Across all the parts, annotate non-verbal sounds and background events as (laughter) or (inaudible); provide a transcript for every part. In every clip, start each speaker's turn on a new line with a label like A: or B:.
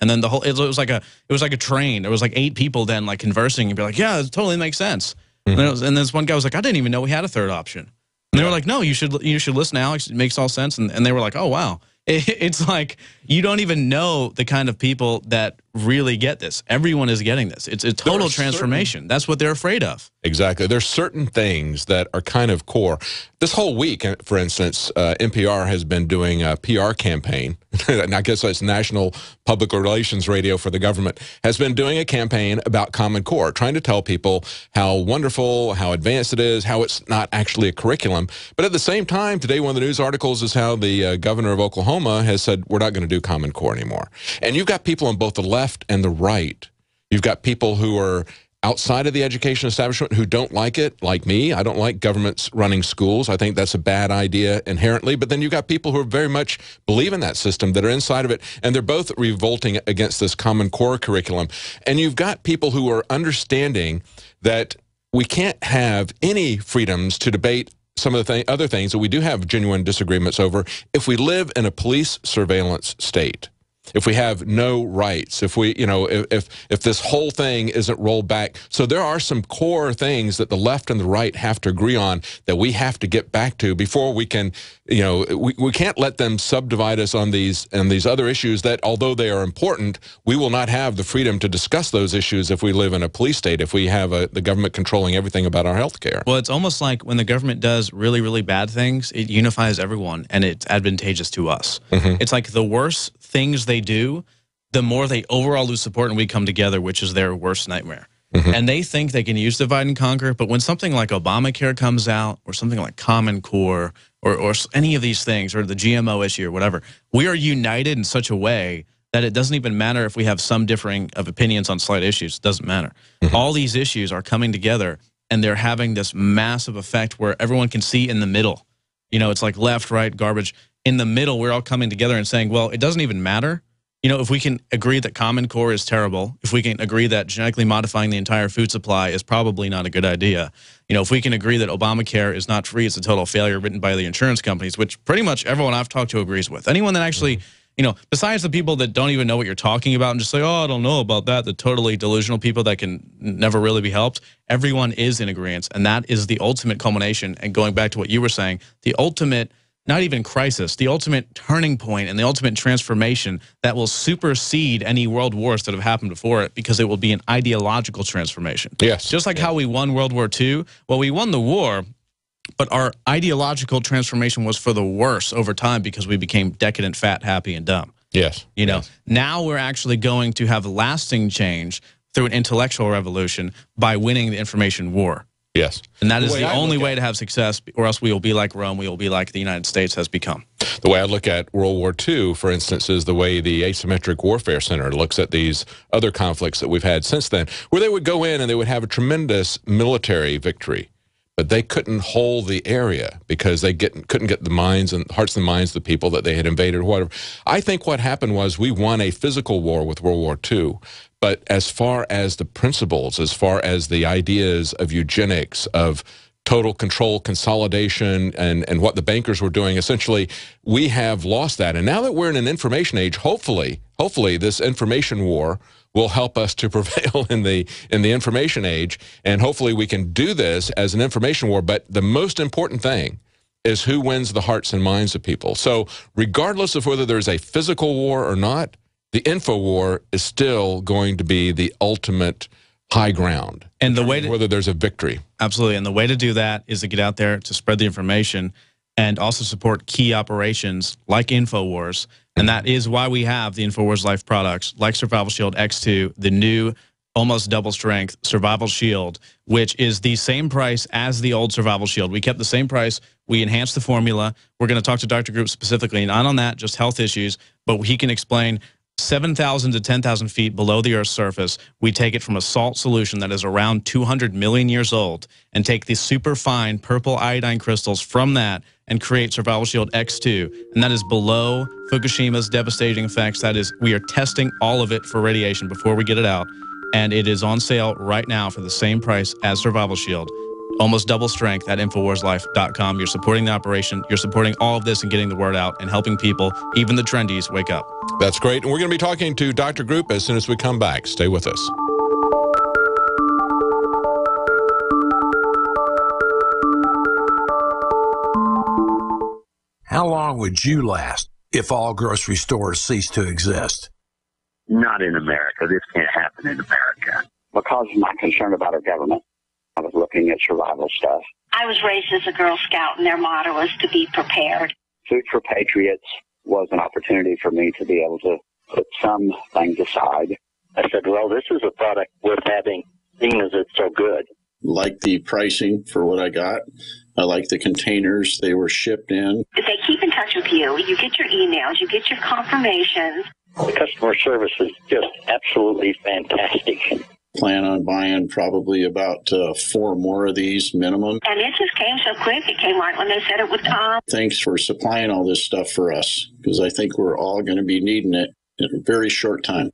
A: And then the whole it was like a it was like a train. There was like eight people then like conversing and be like, yeah, it totally makes sense. Mm -hmm. and, was, and this one guy was like, I didn't even know we had a third option. And yeah. they were like, no, you should you should listen, Alex. It makes all sense. And, and they were like, oh wow. (laughs) It, it's like you don't even know the kind of people that really get this. Everyone is getting this. It's a total transformation. Certain, That's what they're afraid of.
B: Exactly. There's certain things that are kind of core. This whole week, uh, for instance, uh, NPR has been doing a PR campaign, (laughs) and I guess that's National Public Relations Radio for the government, has been doing a campaign about Common Core, trying to tell people how wonderful, how advanced it is, how it's not actually a curriculum. But at the same time, today one of the news articles is how the uh, governor of Oklahoma has said, we're not going to do Common Core anymore. And you've got people on both the left and the right. You've got people who are outside of the education establishment who don't like it, like me. I don't like governments running schools. I think that's a bad idea inherently. But then you've got people who are very much believe in that system that are inside of it, and they're both revolting against this Common Core curriculum. And you've got people who are understanding that we can't have any freedoms to debate some of the th other things that we do have genuine disagreements over if we live in a police surveillance state if we have no rights, if we, you know, if, if this whole thing isn't rolled back. So there are some core things that the left and the right have to agree on that we have to get back to before we can, you know, we, we can't let them subdivide us on these and these other issues that, although they are important, we will not have the freedom to discuss those issues if we live in a police state, if we have a, the government controlling everything about our health care.
A: Well, it's almost like when the government does really, really bad things, it unifies everyone and it's advantageous to us. Mm -hmm. It's like the worse things they do, the more they overall lose support and we come together, which is their worst nightmare. Mm -hmm. And they think they can use divide and conquer, but when something like Obamacare comes out or something like Common Core or, or any of these things or the GMO issue or whatever, we are united in such a way that it doesn't even matter if we have some differing of opinions on slight issues. It doesn't matter. Mm -hmm. All these issues are coming together and they're having this massive effect where everyone can see in the middle. You know, it's like left, right, garbage in the middle, we're all coming together and saying, well, it doesn't even matter. You know, if we can agree that Common Core is terrible, if we can agree that genetically modifying the entire food supply is probably not a good idea, you know, if we can agree that Obamacare is not free, it's a total failure written by the insurance companies, which pretty much everyone I've talked to agrees with. Anyone that actually, you know, besides the people that don't even know what you're talking about and just say, oh, I don't know about that, the totally delusional people that can never really be helped, everyone is in agreement. And that is the ultimate culmination. And going back to what you were saying, the ultimate – not even crisis, the ultimate turning point and the ultimate transformation that will supersede any world wars that have happened before it because it will be an ideological transformation.
B: Yes.
A: Just like
B: yeah.
A: how we won World War II. Well, we won the war, but our ideological transformation was for the worse over time because we became decadent, fat, happy, and dumb.
B: Yes.
A: You know,
B: yes.
A: now we're actually going to have lasting change through an intellectual revolution by winning the information war.
B: Yes.
A: And that is the, the only way to have success, or else we will be like Rome, we will be like the United States has become.
B: The way I look at World War II, for instance, is the way the Asymmetric Warfare Center looks at these other conflicts that we've had since then, where they would go in and they would have a tremendous military victory, but they couldn't hold the area because they get, couldn't get the minds and hearts and minds of the people that they had invaded or whatever. I think what happened was we won a physical war with World War II, but as far as the principles, as far as the ideas of eugenics, of total control, consolidation, and, and what the bankers were doing, essentially, we have lost that. And now that we're in an information age, hopefully, hopefully this information war will help us to (laughs) prevail in the in the information age. And hopefully we can do this as an information war. But the most important thing is who wins the hearts and minds of people. So regardless of whether there's a physical war or not, the info war is still going to be the ultimate high ground.
A: And the way to,
B: whether there's a victory.
A: Absolutely. And the way to do that is to get out there to spread the information and also support key operations like InfoWars. And that is why we have the InfoWars Life products like Survival Shield X2, the new almost double strength survival shield, which is the same price as the old survival shield. We kept the same price. We enhanced the formula. We're going to talk to Dr. Group specifically, not on that, just health issues, but he can explain 7,000 to 10,000 feet below the Earth's surface, we take it from a salt solution that is around 200 million years old and take the super fine purple iodine crystals from that and create Survival Shield X2. And that is below Fukushima's devastating effects. That is, we are testing all of it for radiation before we get it out. And it is on sale right now for the same price as Survival Shield. Almost double strength at InfoWarsLife.com. You're supporting the operation. You're supporting all of this and getting the word out and helping people, even the trendies, wake up.
B: That's great. And we're going to be talking to Dr. Group as soon as we come back. Stay with us.
C: How long would you last if all grocery stores ceased to exist?
D: Not in America. This can't happen in America. Because of my concern about our government, I was looking at survival stuff.
E: I was raised as a Girl Scout, and their motto was to be prepared.
D: Food for Patriots was an opportunity for me to be able to put some things aside. I said, well, this is a product worth having, seeing as it's so good.
F: Like the pricing for what I got. I like the containers they were shipped in.
E: They keep in touch with you. You get your emails, you get your confirmations.
D: The customer service is just absolutely fantastic.
F: Plan on buying probably about uh, four more of these minimum.
E: And it just came so quick. It came right when they said it would come.
F: Thanks for supplying all this stuff for us because I think we're all going to be needing it in a very short time.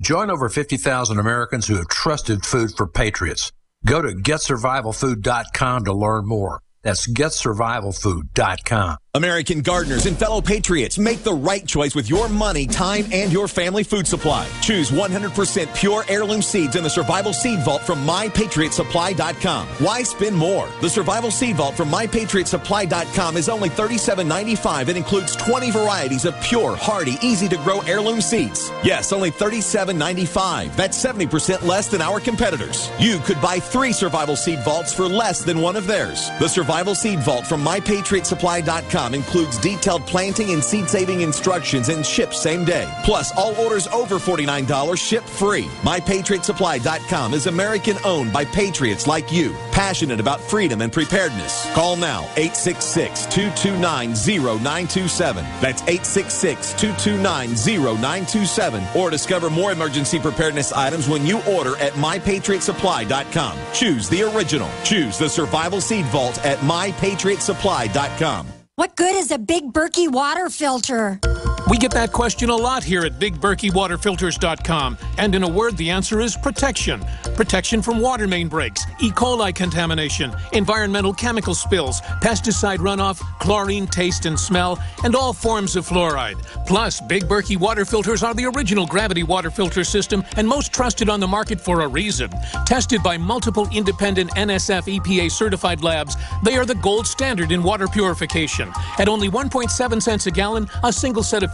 C: Join over 50,000 Americans who have trusted Food for Patriots. Go to getsurvivalfood.com to learn more. That's getsurvivalfood.com.
G: American gardeners and fellow patriots make the right choice with your money, time, and your family food supply. Choose 100% pure heirloom seeds in the Survival Seed Vault from MyPatriotSupply.com. Why spend more? The Survival Seed Vault from MyPatriotSupply.com is only $37.95 and includes 20 varieties of pure, hardy, easy to grow heirloom seeds. Yes, only $37.95. That's 70% less than our competitors. You could buy three Survival Seed Vaults for less than one of theirs. The Survival Seed Vault from MyPatriotSupply.com includes detailed planting and seed saving instructions and ships same day. Plus, all orders over $49 ship free. MyPatriotSupply.com is American owned by patriots like you, passionate about freedom and preparedness. Call now 866 229 0927. That's 866 229 0927. Or discover more emergency preparedness items when you order at MyPatriotSupply.com. Choose the original. Choose the Survival Seed Vault at MyPatriotSupply.com.
H: What good is a Big Berkey water filter?
I: We get that question a lot here at BigBerkeyWaterFilters.com. And in a word, the answer is protection. Protection from water main breaks, E. coli contamination, environmental chemical spills, pesticide runoff, chlorine taste and smell, and all forms of fluoride. Plus, Big Berkey water filters are the original gravity water filter system and most trusted on the market for a reason. Tested by multiple independent NSF EPA certified labs, they are the gold standard in water purification. At only 1.7 cents a gallon, a single set of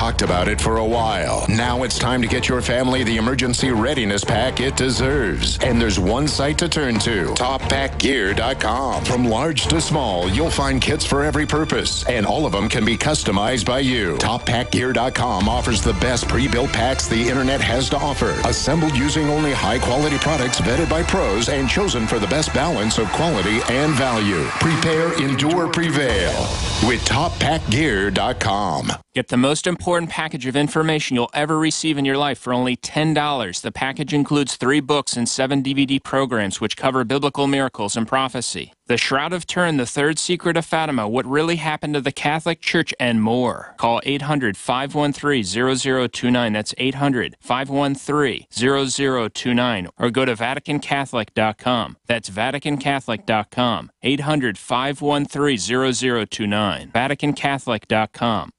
J: Talked about it for a while. Now it's time to get your family the emergency readiness pack it deserves. And there's one site to turn to toppackgear.com. From large to small, you'll find kits for every purpose, and all of them can be customized by you. Toppackgear.com offers the best pre built packs the internet has to offer, assembled using only high quality products vetted by pros and chosen for the best balance of quality and value. Prepare, endure, prevail with toppackgear.com.
K: Get the most important package of information you'll ever receive in your life for only $10. The package includes three books and seven DVD programs which cover biblical miracles and prophecy. The Shroud of Turin, The Third Secret of Fatima, What Really Happened to the Catholic Church, and more. Call 800 513 0029. That's 800 513 0029. Or go to VaticanCatholic.com. That's VaticanCatholic.com. 800 513 0029. VaticanCatholic.com.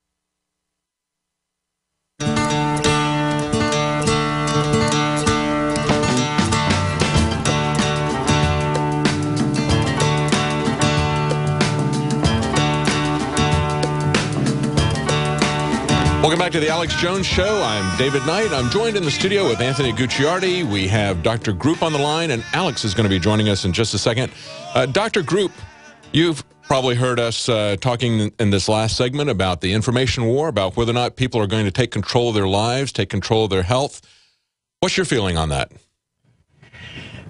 B: Welcome back to the Alex Jones Show. I'm David Knight. I'm joined in the studio with Anthony Gucciardi. We have Dr. Group on the line, and Alex is going to be joining us in just a second. Uh, Dr. Group, you've probably heard us uh, talking in this last segment about the information war, about whether or not people are going to take control of their lives, take control of their health. What's your feeling on that?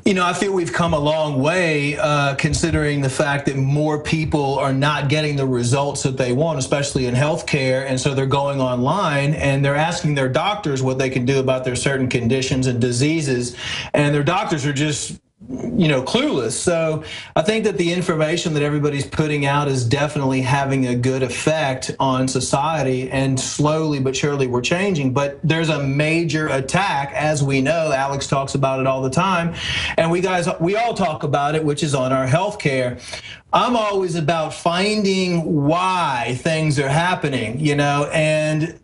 L: You know, I feel we've come a long way uh, considering the fact that more people are not getting the results that they want, especially in healthcare. And so they're going online and they're asking their doctors what they can do about their certain conditions and diseases. And their doctors are just you know clueless. So i think that the information that everybody's putting out is definitely having a good effect on society and slowly but surely we're changing. But there's a major attack as we know. Alex talks about it all the time. And we guys we all talk about it which is on our health care i'm always about finding why things are happening you know and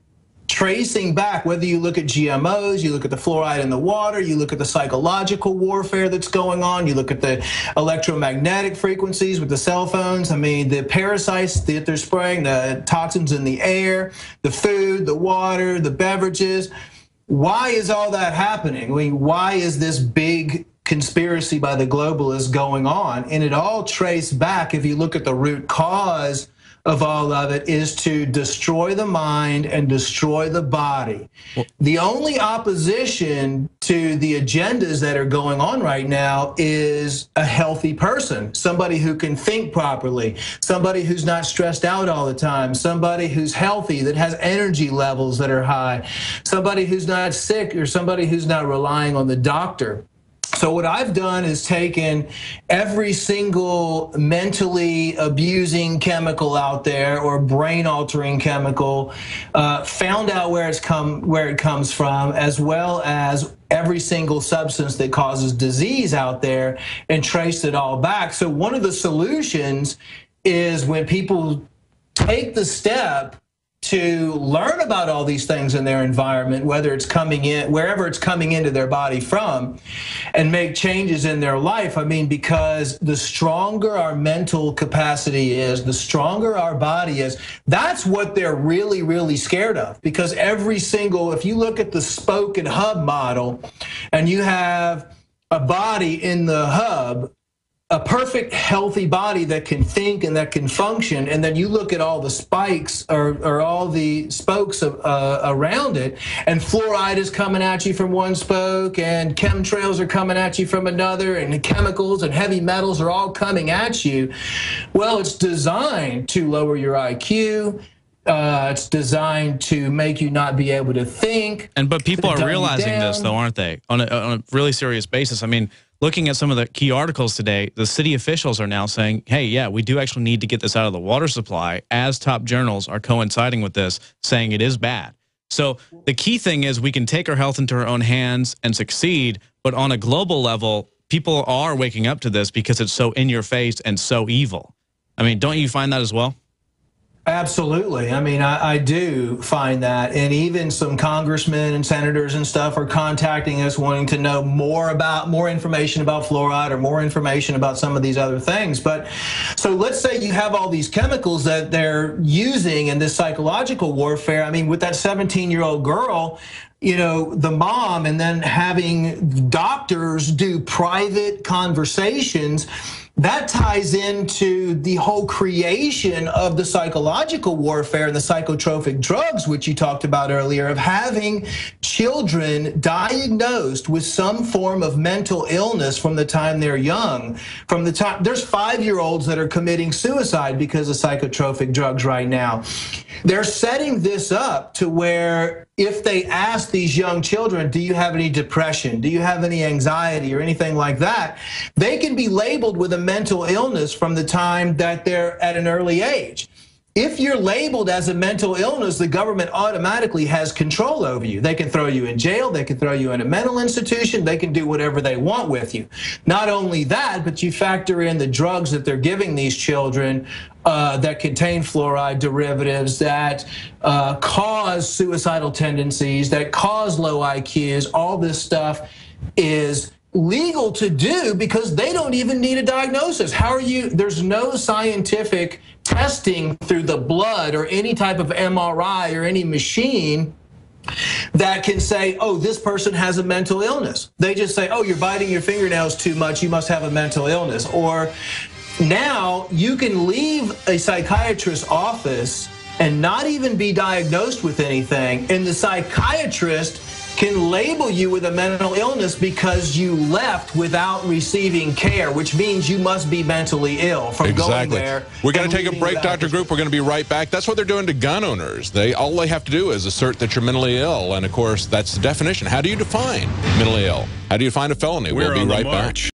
L: tracing back, whether you look at GMOs, you look at the fluoride in the water, you look at the psychological warfare that's going on, you look at the electromagnetic frequencies with the cell phones. I mean, the parasites that they're spraying, the toxins in the air, the food, the water, the beverages. Why is all that happening? I mean, why is this big conspiracy by the globalists going on? And it all traced back, if you look at the root cause of all of it is to destroy the mind and destroy the body. The only opposition to the agendas that are going on right now is a healthy person, somebody who can think properly, somebody who's not stressed out all the time, somebody who's healthy, that has energy levels that are high, somebody who's not sick, or somebody who's not relying on the doctor. So what I've done is taken every single mentally abusing chemical out there or brain altering chemical, uh, found out where it's come where it comes from, as well as every single substance that causes disease out there, and traced it all back. So one of the solutions is when people take the step to learn about all these things in their environment, whether it's coming in, wherever it's coming into their body from, and make changes in their life. I mean, because the stronger our mental capacity is, the stronger our body is, that's what they're really, really scared of. Because every single, if you look at the spoke and hub model, and you have a body in the hub, a perfect healthy body that can think and that can function and then you look at all the spikes or, or all the spokes of, uh, around it and fluoride is coming at you from one spoke and chemtrails are coming at you from another and the chemicals and heavy metals are all coming at you well it's designed to lower your iq uh, it's designed to make you not be able to think.
A: And but people are realizing this, though, aren't they? On a, on a really serious basis. I mean, looking at some of the key articles today, the city officials are now saying, hey, yeah, we do actually need to get this out of the water supply as top journals are coinciding with this, saying it is bad. So the key thing is we can take our health into our own hands and succeed, but on a global level, people are waking up to this because it's so in your face and so evil. I mean, don't you find that as well?
L: Absolutely. I mean, I, I, do find that. And even some congressmen and senators and stuff are contacting us wanting to know more about more information about fluoride or more information about some of these other things. But so let's say you have all these chemicals that they're using in this psychological warfare. I mean, with that 17 year old girl, you know, the mom and then having doctors do private conversations that ties into the whole creation of the psychological warfare and the psychotropic drugs, which you talked about earlier, of having children diagnosed with some form of mental illness from the time they're young. From the time there's five year olds that are committing suicide because of psychotropic drugs right now. They're setting this up to where if they ask these young children, do you have any depression? Do you have any anxiety or anything like that? They can be labeled with a mental illness from the time that they're at an early age. If you're labeled as a mental illness, the government automatically has control over you. They can throw you in jail, they can throw you in a mental institution, they can do whatever they want with you. Not only that, but you factor in the drugs that they're giving these children uh, that contain fluoride derivatives that uh, cause suicidal tendencies, that cause low IQs, all this stuff is legal to do because they don't even need a diagnosis. How are you? There's no scientific testing through the blood or any type of MRI or any machine that can say, oh, this person has a mental illness. They just say, oh, you're biting your fingernails too much, you must have a mental illness. Or now you can leave a psychiatrist's office and not even be diagnosed with anything, and the psychiatrist can label you with a mental illness because you left without receiving care, which means you must be mentally ill from
B: exactly.
L: going there.
B: We're going to take a break, Dr. Group. We're going to be right back. That's what they're doing to gun owners. They all they have to do is assert that you're mentally ill, and of course that's the definition. How do you define mentally ill? How do you define a felony?
M: We're
B: we'll be right
M: march.
B: back.